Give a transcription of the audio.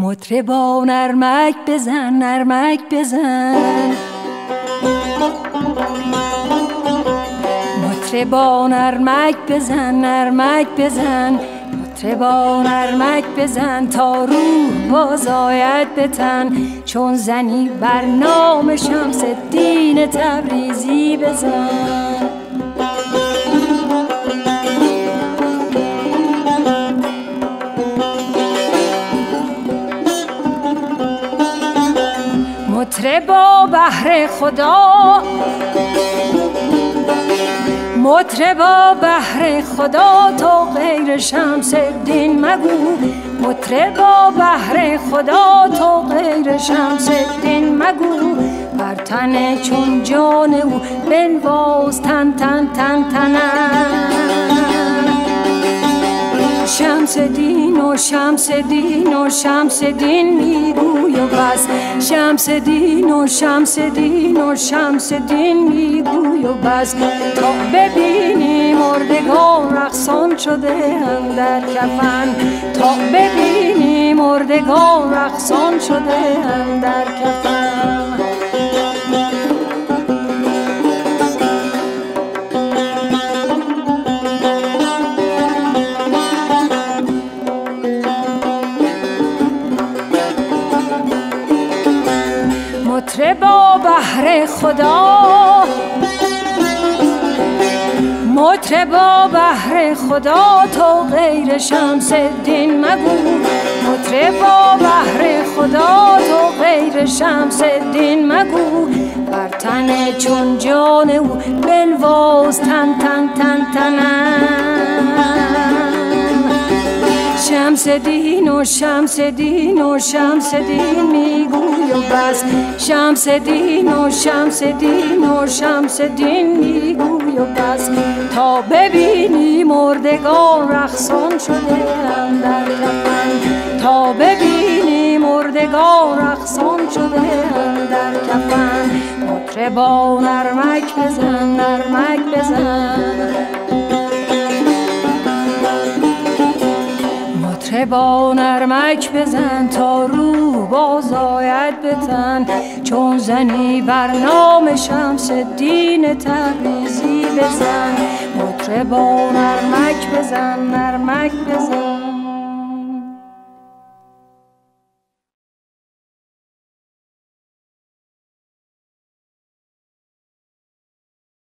مطربا نرمک بزن نرمک بزن. مطربا نرمک بزن نرمک بزن. مطربا نرمک بزن تا روح باز آید بتن چون زنی بر نام شمس دین تبریزی بزن. مطربا بهر خدا مطربا بهر خدا تو غیر شمس دین مگو مطربا بهر خدا تو غیر شمس دین مگو بر تن چون جان او بنواز تن تن تن تنم شمس دین و شمس دین و شمس دین میگوی و بس. شمس دین و شمس دین و شمس دین میگوی و بس. تا ببینی مردگان رقصان شده در کفن. تا ببینی مردگان رقصان شده در کفن. مطربا بهر خدا مطربا بهر خدا تو غیر شمس دین مگو مطربا بهر خدا تو غیر شمس دین مگو بر تن چون جان او بنواز تن تن تن تنم شمس دین و شمس دین و شمس دین میگوی و بس شمس دین و شمس دین و شمس دین میگوی بس تا ببینی مردگان رخصان شده در کفن تا ببینی مردگان رخصان شده در کفن مطربا نرمک بزن نرمک بزن با نرمک بزن تا روح باز آید بتن چون زنی بر نام شمس دین تبریزی بزن. با نرمک بزن نرمک بزن.